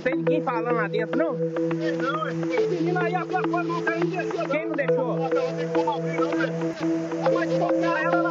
tem ninguém falando lá dentro, não? Não, esse menino aí abriu a porta, não caiu e desceu. Quem não deixou? Não tem como abrir, não, velho. Mas tocar ela lá.